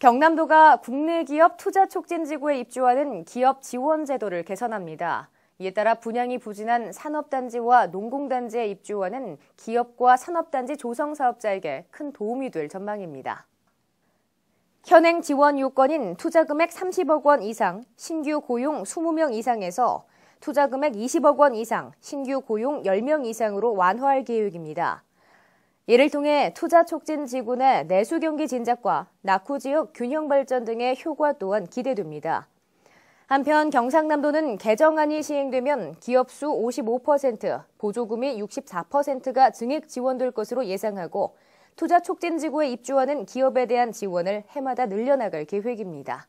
경남도가 국내 기업 투자 촉진 지구에 입주하는 기업 지원 제도를 개선합니다. 이에 따라 분양이 부진한 산업단지와 농공단지에 입주하는 기업과 산업단지 조성 사업자에게 큰 도움이 될 전망입니다. 현행 지원 요건인 투자금액 30억 원 이상, 신규 고용 20명 이상에서 투자금액 20억 원 이상, 신규 고용 10명 이상으로 완화할 계획입니다. 이를 통해 투자 촉진 지구 내 내수 경기 진작과 낙후 지역 균형 발전 등의 효과 또한 기대됩니다. 한편 경상남도는 개정안이 시행되면 기업 수 55%, 보조금이 64%가 증액 지원될 것으로 예상하고 투자 촉진 지구에 입주하는 기업에 대한 지원을 해마다 늘려나갈 계획입니다.